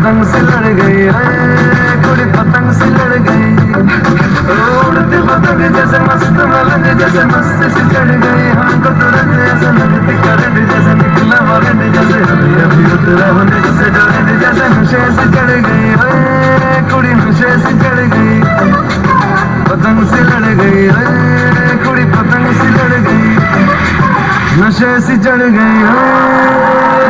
पतंग से लड़ गई कुड़ी पतंग से लड़ गई। उड़ती पतंग जैसे मस्त मलंग, जैसे मस्त से चढ़ गई। हमको तो तुरंत जैसे लगती करंट, जैसे निकला वाले जैसे अभी उतरा होने, जैसे डरंट, जैसे नशे से चढ़ गई कुड़ी नशे से चढ़ गई। पतंग से लड़ गई कुड़ी पतंग से लड़ गई। नशे से चढ़ गई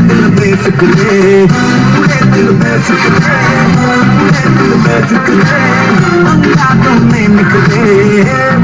दिल में फिक्रे। पूरे दिल में फिक्रे। पूरे दिल में फिक्रे। अंदाजों में निकले